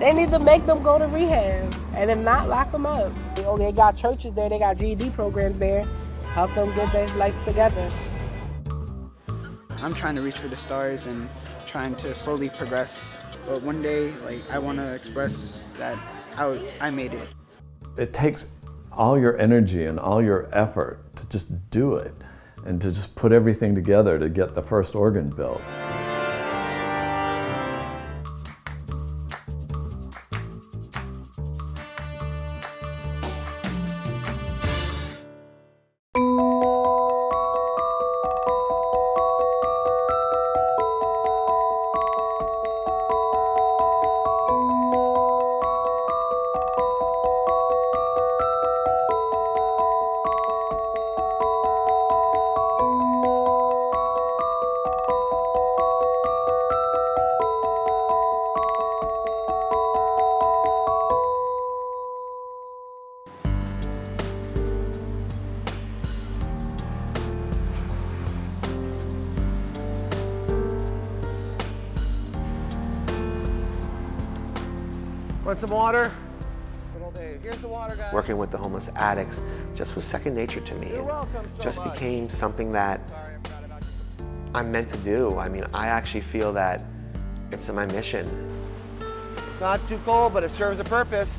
They need to make them go to rehab and then not lock them up. Oh, they got churches there, they got GED programs there. Help them get their life together. I'm trying to reach for the stars and trying to slowly progress. But one day, like I want to express that I, I made it. It takes all your energy and all your effort to just do it and to just put everything together to get the first organ built. Some water? Good old Dave. Here's the water. Working with the homeless addicts just was second nature to me. You're welcome so just much. became something that Sorry, I'm proud about you. I'm meant to do. I mean, I actually feel that it's my mission. It's not too cold, but it serves a purpose.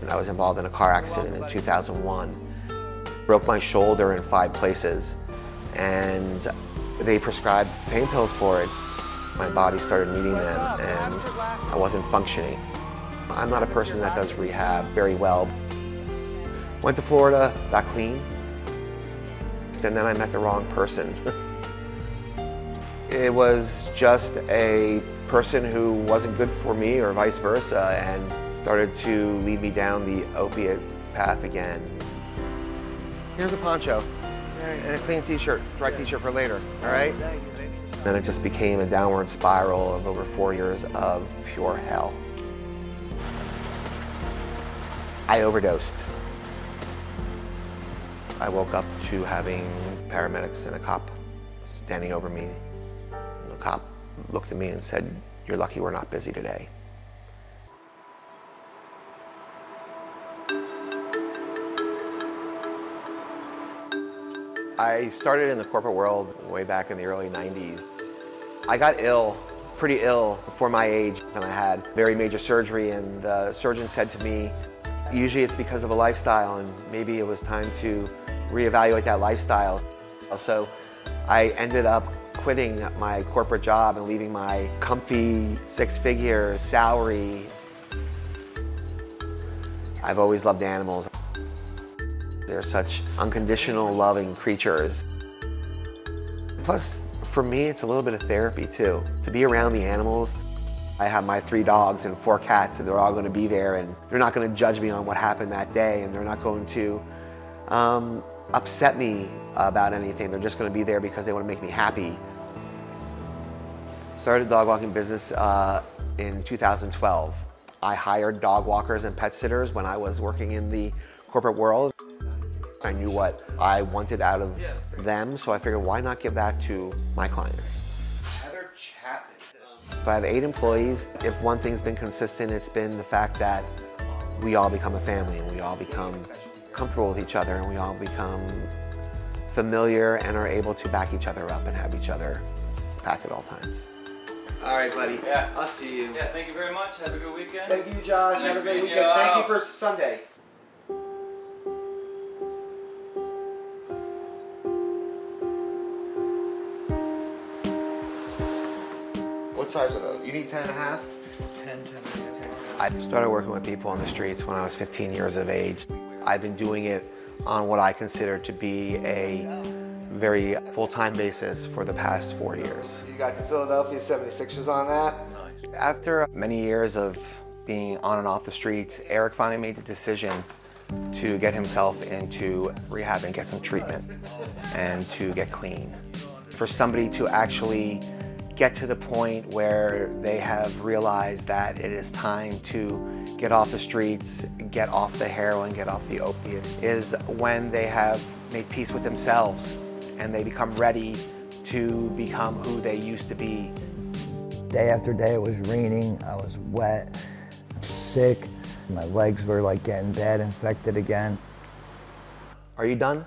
And I was involved in a car accident in 2001. Broke my shoulder in five places, and they prescribed pain pills for it. My body started needing them, and I wasn't functioning. I'm not a person that does rehab very well. Went to Florida, got clean, and then I met the wrong person. it was just a person who wasn't good for me or vice versa and started to lead me down the opiate path again. Here's a poncho and a clean t-shirt, dry t-shirt for later, all right? Then it just became a downward spiral of over four years of pure hell. I overdosed. I woke up to having paramedics and a cop standing over me. The cop looked at me and said, You're lucky we're not busy today. I started in the corporate world way back in the early 90s. I got ill, pretty ill before my age, and I had very major surgery, and the surgeon said to me, usually it's because of a lifestyle, and maybe it was time to reevaluate that lifestyle. So I ended up quitting my corporate job and leaving my comfy six-figure salary. I've always loved animals. They're such unconditional, loving creatures. Plus, for me, it's a little bit of therapy too. To be around the animals, I have my three dogs and four cats, and they're all going to be there, and they're not going to judge me on what happened that day, and they're not going to um, upset me about anything. They're just going to be there because they want to make me happy. Started a dog walking business uh, in 2012. I hired dog walkers and pet sitters when I was working in the corporate world. I knew what I wanted out of them, so I figured why not give that to my clients. Heather Chapman. So I have eight employees. If one thing's been consistent, it's been the fact that we all become a family and we all become comfortable with each other and we all become familiar and are able to back each other up and have each other back at all times. All right, buddy. Yeah. I'll see you. Yeah, thank you very much. Have a good weekend. Thank you, Josh. Have a Nice great weekend. you. Thank you for Sunday. Size are those? You need 10 and a half? 10, 10, 10, 10. I started working with people on the streets when I was 15 years of age. I've been doing it on what I consider to be a very full-time basis for the past four years. You got the Philadelphia 76ers on that? After many years of being on and off the streets, Eric finally made the decision to get himself into rehab and get some treatment and to get clean. For somebody to actually get to the point where they have realized that it is time to get off the streets, get off the heroin, get off the opiates, is when they have made peace with themselves and they become ready to become who they used to be Day after day it was raining, I was wet. sick. My legs were like getting bad, infected again. Are you done?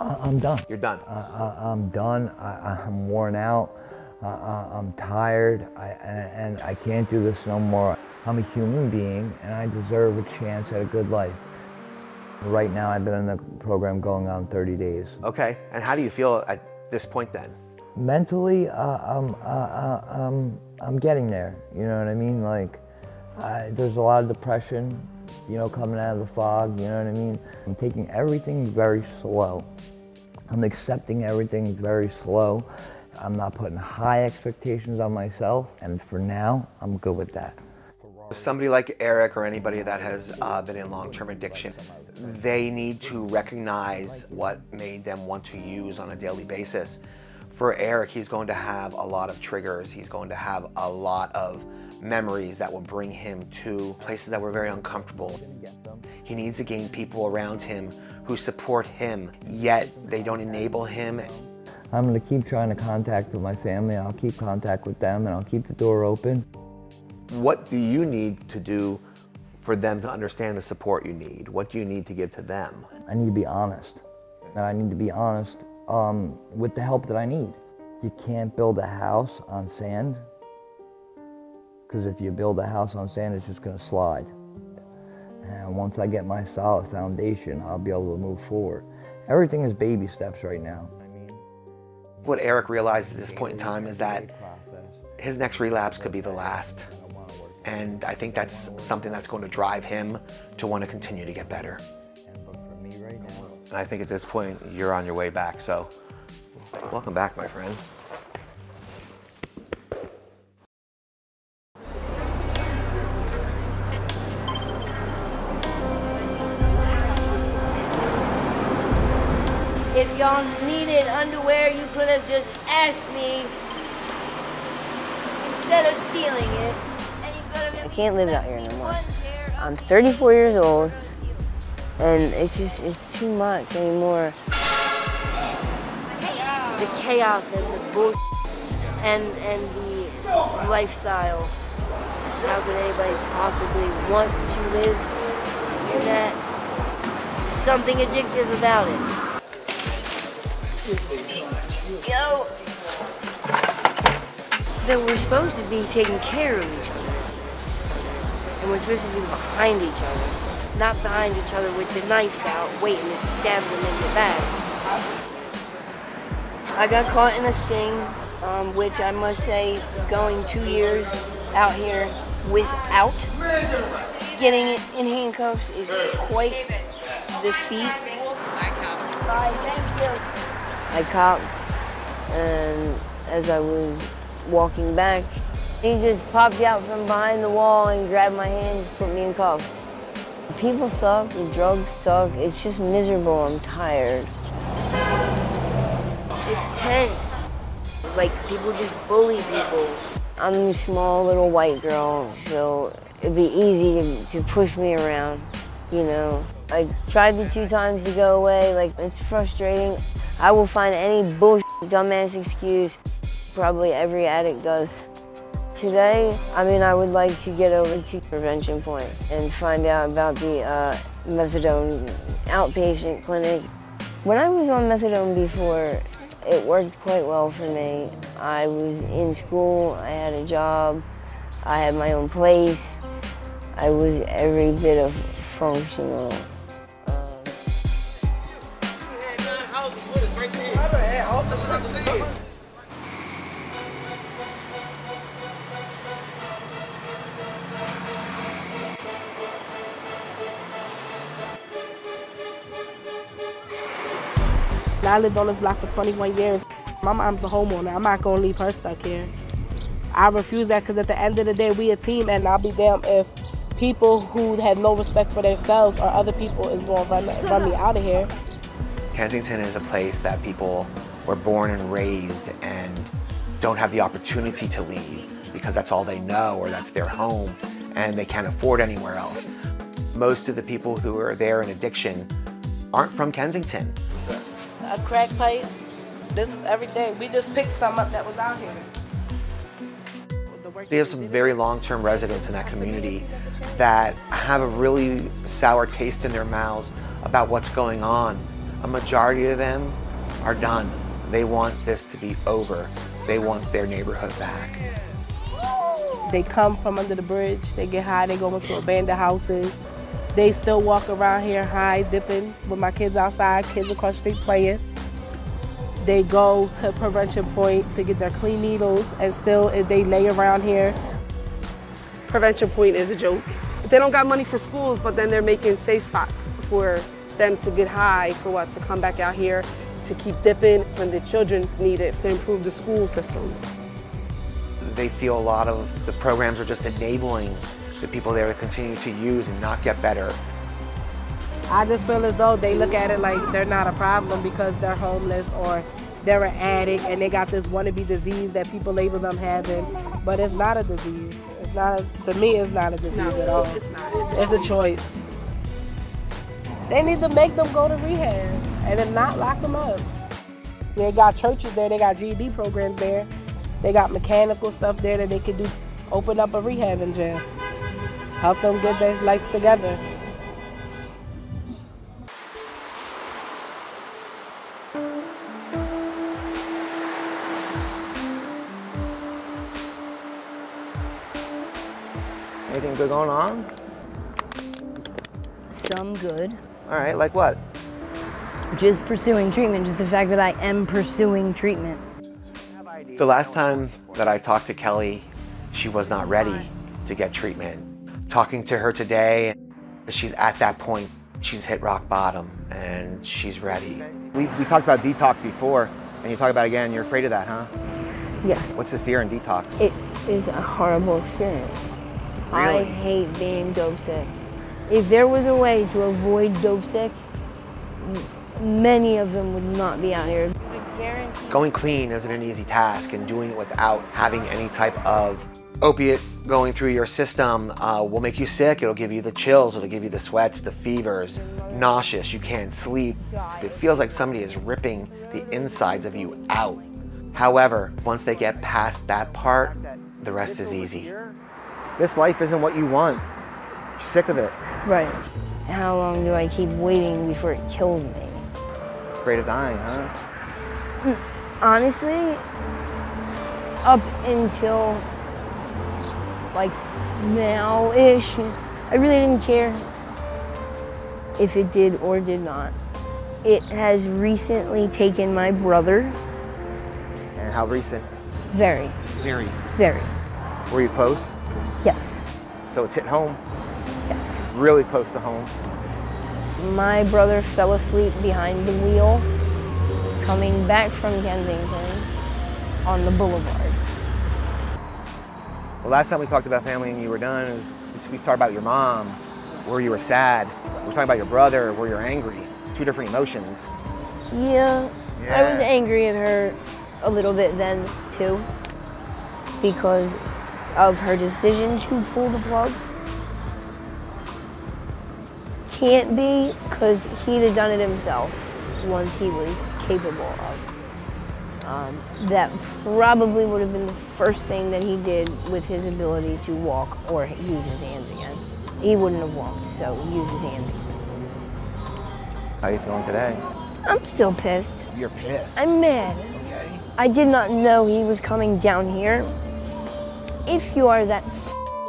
Uh, I'm done. You're done. I, I, I'm done. I, I'm worn out. I, I, I'm tired. I, and, and I can't do this no more. I'm a human being and I deserve a chance at a good life. Right now, I've been in the program going on 30 days. Okay. And how do you feel at this point then? Mentally, uh, I'm, uh, uh, um, I'm getting there. You know what I mean? Like, I, there's a lot of depression, you know, coming out of the fog. You know what I mean? I'm taking everything very slow. I'm accepting everything very slow. I'm not putting high expectations on myself, and for now, I'm good with that. Somebody like Eric or anybody that has uh, been in long-term addiction, they need to recognize what made them want to use on a daily basis. For Eric, he's going to have a lot of triggers. He's going to have a lot of memories that will bring him to places that were very uncomfortable. He needs to gain people around him who support him, yet they don't enable him. I'm going to keep trying to contact with my family. I'll keep contact with them and I'll keep the door open. What do you need to do for them to understand the support you need? What do you need to give to them? I need to be honest. And I need to be honest um, with the help that I need. You can't build a house on sand because if you build a house on sand, it's just going to slide. And once I get my solid foundation, I'll be able to move forward. Everything is baby steps right now. What Eric realized at this point in time is that his next relapse could be the last. And I think that's something that's going to drive him to want to continue to get better. And I think at this point, you're on your way back. So, welcome back, my friend. Needed underwear, you could have just asked me instead of stealing it. And you could have I can't live out here no more. I'm 34 years old, and it's just, it's too much anymore. the chaos and the bull and and the lifestyle. How could anybody possibly want to live in that? There's something addictive about it. Yo, that we're supposed to be taking care of each other, and we're supposed to be behind each other, not behind each other with the knife out, waiting to stab them in the back. I got caught in a sting, um, which I must say, going two years out here without getting it in handcuffs is quite the feat. Bye, thank you. I copped, and as I was walking back, he just popped out from behind the wall and grabbed my hands, put me in cuffs. People suck, the drugs suck, it's just miserable, I'm tired. It's tense. Like people just bully people. I'm a small little white girl, so it'd be easy to, to push me around, you know. I tried the two times to go away, like it's frustrating. I will find any bullshit, dumbass excuse, probably every addict does. Today, I mean, I would like to get over to Prevention Point and find out about the uh, methadone outpatient clinic. When I was on methadone before, it worked quite well for me. I was in school, I had a job, I had my own place. I was every bit of functional. I lived on this block for 21 years. My mom's a homeowner. I'm not gonna leave her stuck here. I refuse that because at the end of the day, we a team, and I'll be damned if people who had no respect for themselves or other people is gonna run, run me out of here. Kensington is a place that people were born and raised and don't have the opportunity to leave because that's all they know or that's their home and they can't afford anywhere else. Most of the people who are there in addiction aren't from Kensington. A crack pipe. This is everything. We just picked some up that was out here. The They have some very long-term residents in that community that have a really sour taste in their mouths about what's going on. A majority of them are done. They want this to be over. They want their neighborhood back. They come from under the bridge, they get high, they go into abandoned houses. They still walk around here high, dipping with my kids outside, kids across the street playing. They go to Prevention Point to get their clean needles, and still they lay around here. Prevention Point is a joke. They don't got money for schools, but then they're making safe spots for them to get high, for what, to come back out here, to keep dipping when the children need it to improve the school systems. They feel a lot of the programs are just enabling the people there to continue to use and not get better. I just feel as though they look at it like they're not a problem because they're homeless or they're an addict and they got this wannabe disease that people label them having, but it's not a disease. It's not. A, to me, it's not a disease No, at all. it's not. It's, It's a choice. They need to make them go to rehab and then not lock them up. They got churches there. They got GED programs there. They got mechanical stuff there that they could do. Open up a rehab in jail. Help them get their lives together. Anything good going on? Some good. All right, like what? Just pursuing treatment, just the fact that I am pursuing treatment. The last time that I talked to Kelly, she was not ready to get treatment. Talking to her today, she's at that point. She's hit rock bottom and she's ready. We, we talked about detox before, and you talk about it again. You're afraid of that, huh? Yes. What's the fear in detox? It is a horrible experience. I hate being dope sick. If there was a way to avoid dope sick, many of them would not be out here. Going clean isn't an easy task, and doing it without having any type of opiate going through your system uh, will make you sick. It'll give you the chills, it'll give you the sweats, the fevers, nauseous, you can't sleep. It feels like somebody is ripping the insides of you out. However, once they get past that part, the rest is easy. This life isn't what you want. You're sick of it. Right. How long do I keep waiting before it kills me? Afraid of dying, huh? Hmm. Honestly, up until like now ish, I really didn't care if it did or did not. It has recently taken my brother And how recent? very, Very. very. Were you close? Yes. So it's hit home? Really close to home. My brother fell asleep behind the wheel coming back from Kensington on the boulevard. The last time we talked about family and you were done is we talked about your mom, where you were sad. We were talking about your brother, where you're angry. Two different emotions. Yeah, I was angry at her a little bit then too because of her decision to pull the plug. Can't be because he'd have done it himself once he was capable of. Um, that probably would have been the first thing that he did with his ability to walk or use his hands again. He wouldn't have walked, so use his hands again. How are you feeling today? I'm still pissed. You're pissed. I'm mad. Okay. I did not know he was coming down here. If you are that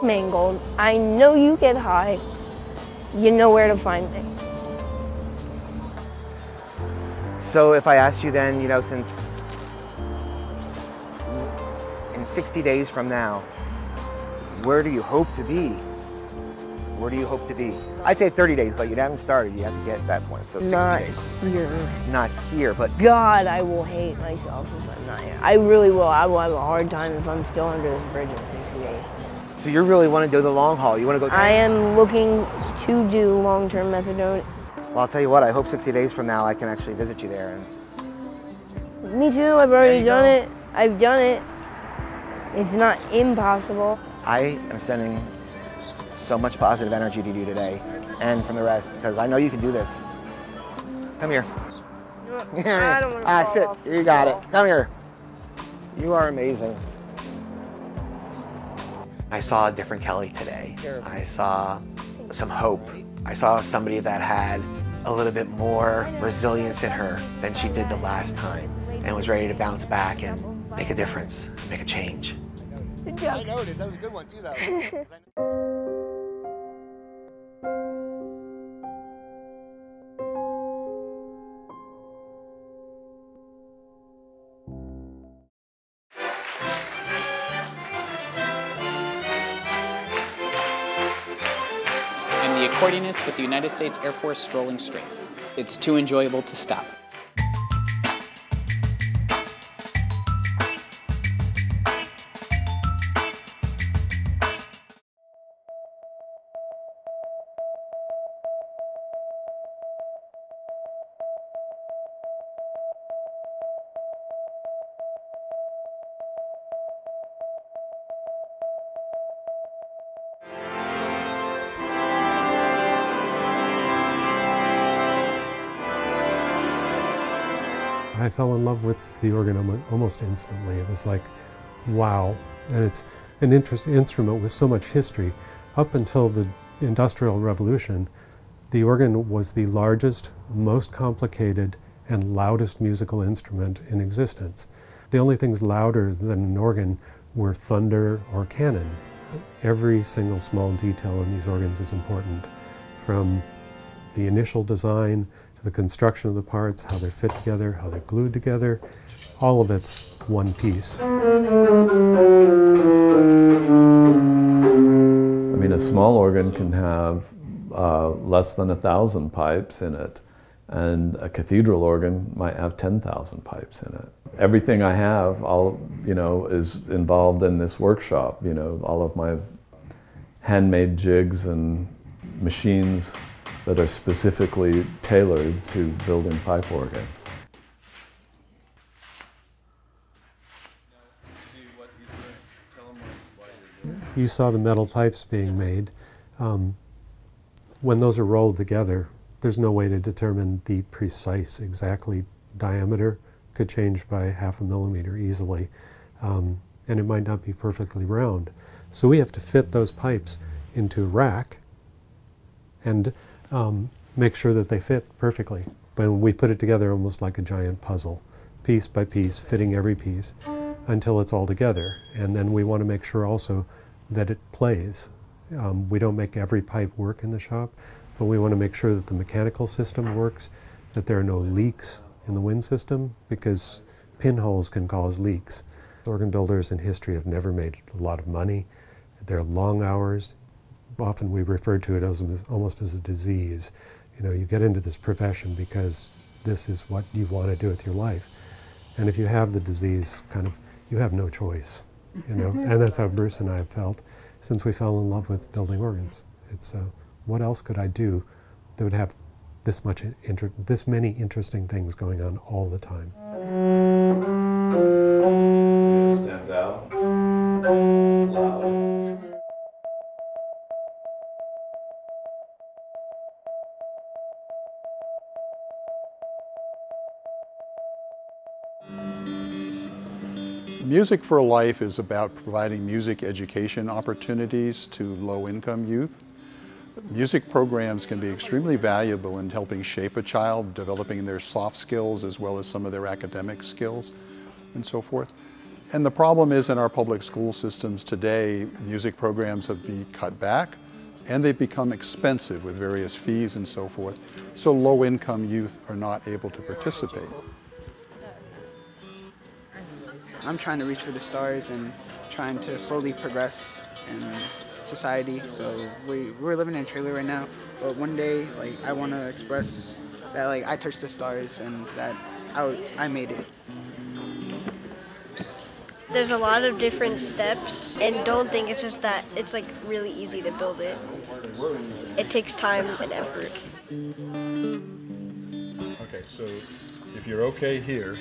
mangled, I know you get high. You know where to find me. So if I asked you then, you know, since in 60 days from now, where do you hope to be? Where do you hope to be? I'd say 30 days, but you haven't started. You have to get at that point. So 60 Not days. here. Not here, but God, I will hate myself if I'm not here. I really will. I will have a hard time if I'm still under this bridge in 60 days. So you really want to do the long haul. You want to go. I am looking to do long-term methadone. Well, I'll tell you what. I hope 60 days from now I can actually visit you there. And Me too. I've already done it. I've done it. It's not impossible. I am sending so much positive energy to you today, and from the rest, because I know you can do this. Come here. I don't wanna ah, sit. You got it. Come here. You are amazing. I saw a different Kelly today. I saw some hope. I saw somebody that had a little bit more resilience in her than she did the last time and was ready to bounce back and make a difference, make a change. Good job. I noticed. That was a good one, too, though. I'm with the United States Air Force Strolling Strings. It's too enjoyable to stop. I fell in love with the organ almost instantly. It was like, wow. And it's an interest, instrument with so much history. Up until the Industrial Revolution, the organ was the largest, most complicated, and loudest musical instrument in existence. The only things louder than an organ were thunder or cannon. Every single small detail in these organs is important, from the initial design the construction of the parts, how they're fit together, how they're glued together. All of it's one piece. I mean, a small organ can have uh, less than a thousand pipes in it, and a cathedral organ might have 10,000 pipes in it. Everything I have, all you know, is involved in this workshop. You know, all of my handmade jigs and machines that are specifically tailored to building pipe organs. You saw the metal pipes being made. Um, when those are rolled together, there's no way to determine the precise, exactly diameter. Could change by half a millimeter easily, um, and it might not be perfectly round. So we have to fit those pipes into a rack and um, make sure that they fit perfectly. But we put it together almost like a giant puzzle, piece by piece, fitting every piece until it's all together. And then we want to make sure also that it plays. Um, we don't make every pipe work in the shop, but we want to make sure that the mechanical system works, that there are no leaks in the wind system, because pinholes can cause leaks. Organ builders in history have never made a lot of money. They're long hours. Often we refer to it as, almost as a disease. You know, you get into this profession because this is what you want to do with your life. And if you have the disease, kind of, you have no choice. You know, and that's how Bruce and I have felt since we fell in love with building organs. It's uh, what else could I do that would have this much inter- this many interesting things going on all the time. Music for Life is about providing music education opportunities to low-income youth. Music programs can be extremely valuable in helping shape a child, developing their soft skills as well as some of their academic skills and so forth. And the problem is in our public school systems today, music programs have been cut back and they've become expensive with various fees and so forth. So low-income youth are not able to participate. I'm trying to reach for the stars and trying to slowly progress in society. So we, we're living in a trailer right now, but one day, like, I want to express that, like, I touched the stars and that I, I made it. There's a lot of different steps, and don't think it's just that it's like really easy to build it. It takes time and effort. Okay, so if you're okay here,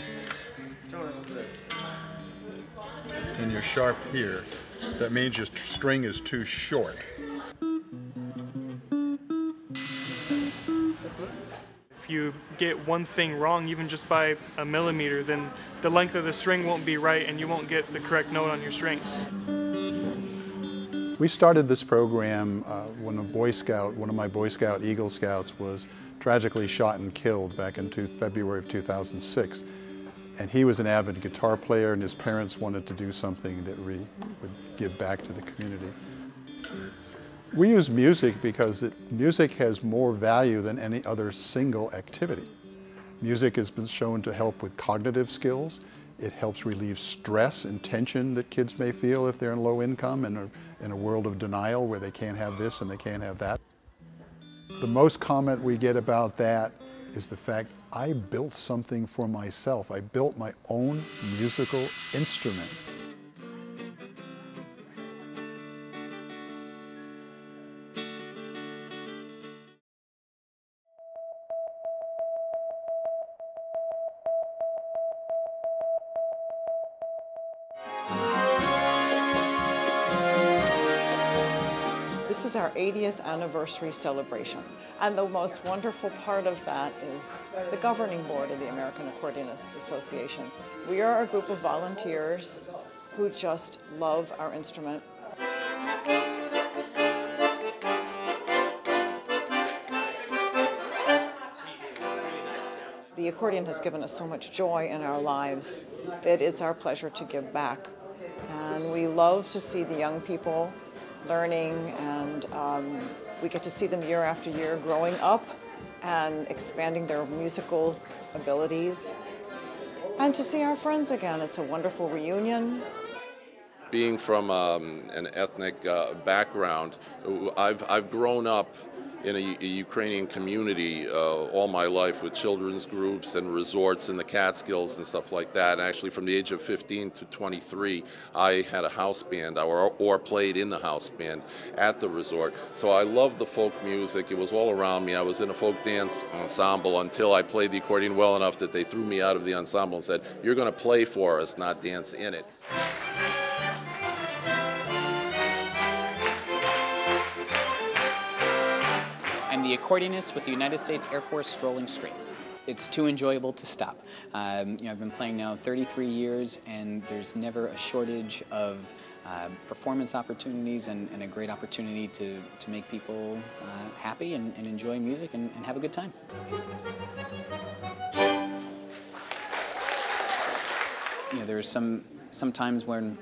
and you're sharp here, that means your string is too short. If you get one thing wrong, even just by a millimeter, then the length of the string won't be right and you won't get the correct note on your strings. We started this program uh, when a Boy Scout, one of my Boy Scout Eagle Scouts was tragically shot and killed back in two, February of 2006. And he was an avid guitar player and his parents wanted to do something that we would give back to the community. We use music because it, music has more value than any other single activity. Music has been shown to help with cognitive skills. It helps relieve stress and tension that kids may feel if they're in low income and are in a world of denial where they can't have this and they can't have that. The most comment we get about that is the fact I built something for myself. I built my own musical instrument. 80th anniversary celebration. And the most wonderful part of that is the governing board of the American Accordionists Association. We are a group of volunteers who just love our instrument. The accordion has given us so much joy in our lives that it's our pleasure to give back. And we love to see the young people learning, and um, we get to see them year after year growing up and expanding their musical abilities. And to see our friends again. It's a wonderful reunion. Being from um, an ethnic uh, background, I've, I've grown up in a, a Ukrainian community uh, all my life with children's groups and resorts in the Catskills and stuff like that. And actually, from the age of 15 to 23, I had a house band or, or played in the house band at the resort. So I loved the folk music. It was all around me. I was in a folk dance ensemble until I played the accordion well enough that they threw me out of the ensemble and said, You're going to play for us, not dance in it. The accordionist with the United States Air Force Strolling Strings. It's too enjoyable to stop. Um, you know, I've been playing now 33 years, and there's never a shortage of uh, performance opportunities and, and, a great opportunity to, to make people uh, happy and, and, enjoy music and, and have a good time. You know, there's some some times when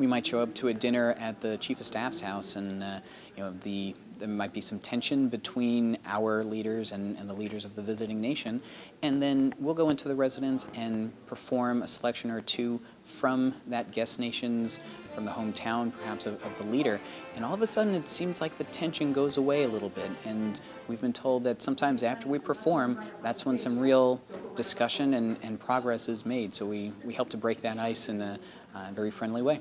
we might show up to a dinner at the chief of staff's house, and uh, you know the there might be some tension between our leaders and, and, the leaders of the visiting nation, and then we'll go into the residence and perform a selection or two from that guest nation's, from the hometown perhaps of, of the leader, and all of a sudden it seems like the tension goes away a little bit, and we've been told that sometimes after we perform, that's when some real discussion and, and progress is made, so we, we help to break that ice in a uh, very friendly way.